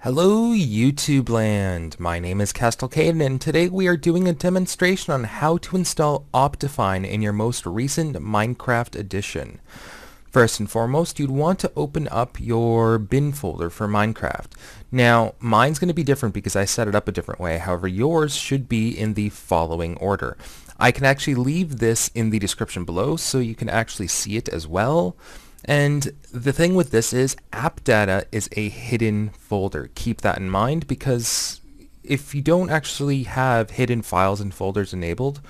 Hello YouTube land, my name is KestalKayden and today we are doing a demonstration on how to install Optifine in your most recent Minecraft edition. First and foremost, you'd want to open up your bin folder for Minecraft. Now, mine's going to be different because I set it up a different way, however yours should be in the following order. I can actually leave this in the description below so you can actually see it as well. And the thing with this is app data is a hidden folder. Keep that in mind because if you don't actually have hidden files and folders enabled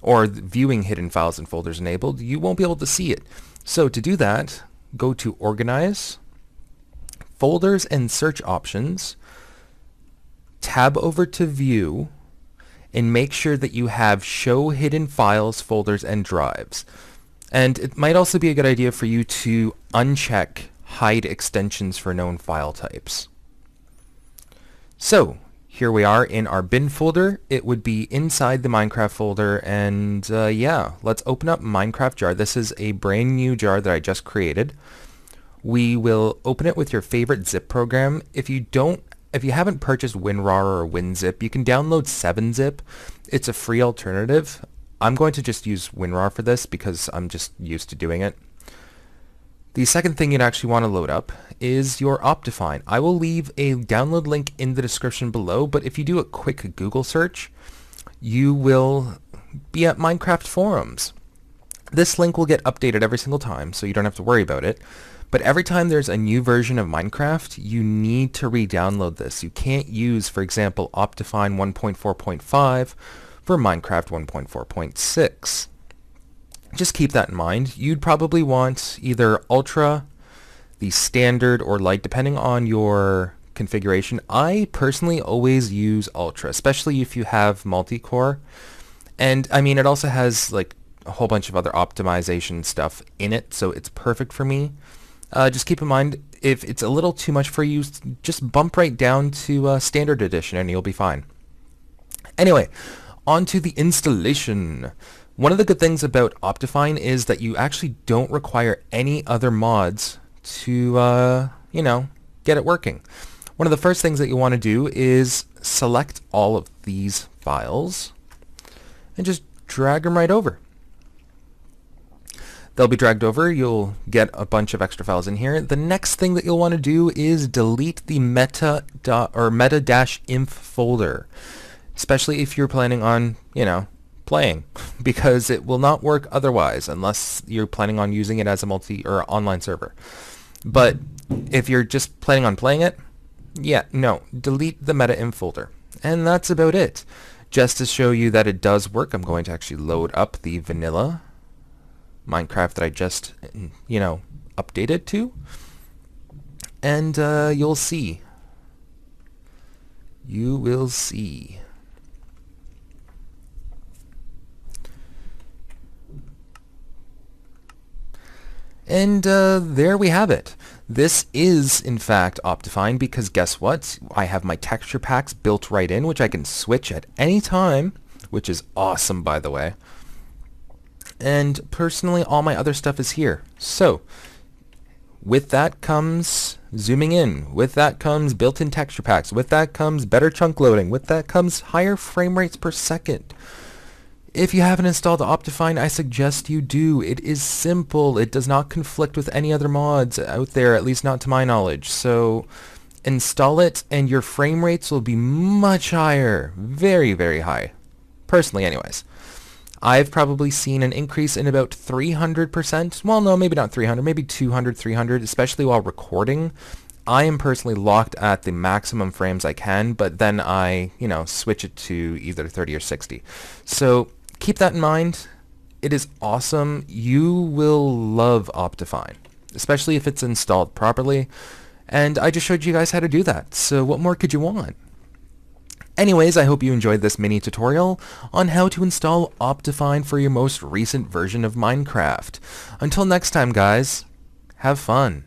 or viewing hidden files and folders enabled, you won't be able to see it. So to do that, go to Organize, Folders and Search Options, tab over to View, and make sure that you have Show Hidden Files, Folders, and Drives. And it might also be a good idea for you to uncheck hide extensions for known file types. So here we are in our bin folder. It would be inside the Minecraft folder and uh, yeah, let's open up Minecraft jar. This is a brand new jar that I just created. We will open it with your favorite zip program. If you don't if you haven't purchased WinRAR or WinZip, you can download 7-Zip. It's a free alternative. I'm going to just use WinRAR for this because I'm just used to doing it. The second thing you'd actually want to load up is your Optifine. I will leave a download link in the description below, but if you do a quick Google search, you will be at Minecraft forums. This link will get updated every single time, so you don't have to worry about it. But every time there's a new version of Minecraft, you need to re-download this. You can't use, for example, Optifine 1.4.5 for Minecraft 1.4.6. Just keep that in mind. You'd probably want either Ultra, the Standard, or Light, depending on your configuration. I personally always use Ultra, especially if you have multi-core. And I mean, it also has like a whole bunch of other optimization stuff in it, so it's perfect for me. Uh, just keep in mind, if it's a little too much for you, just bump right down to uh, Standard Edition and you'll be fine. Anyway, onto the installation. One of the good things about Optifine is that you actually don't require any other mods to, uh, you know, get it working. One of the first things that you want to do is select all of these files and just drag them right over. They'll be dragged over. You'll get a bunch of extra files in here. The next thing that you'll want to do is delete the meta or meta-inf folder especially if you're planning on, you know, playing because it will not work otherwise unless you're planning on using it as a multi or online server. But if you're just planning on playing it, yeah, no, delete the meta-inf folder. And that's about it. Just to show you that it does work, I'm going to actually load up the vanilla Minecraft that I just, you know, updated to. And uh, you'll see. You will see. And uh, there we have it. This is, in fact, Optifine because guess what? I have my texture packs built right in, which I can switch at any time, which is awesome, by the way. And personally, all my other stuff is here. So, with that comes zooming in. With that comes built-in texture packs. With that comes better chunk loading. With that comes higher frame rates per second. If you haven't installed Optifine, I suggest you do. It is simple. It does not conflict with any other mods out there, at least not to my knowledge. So install it and your frame rates will be much higher. Very, very high. Personally, anyways. I've probably seen an increase in about 300%. Well, no, maybe not 300, maybe 200, 300, especially while recording. I am personally locked at the maximum frames I can, but then I, you know, switch it to either 30 or 60. So keep that in mind. It is awesome. You will love Optifine, especially if it's installed properly. And I just showed you guys how to do that. So what more could you want? Anyways, I hope you enjoyed this mini tutorial on how to install Optifine for your most recent version of Minecraft. Until next time, guys, have fun.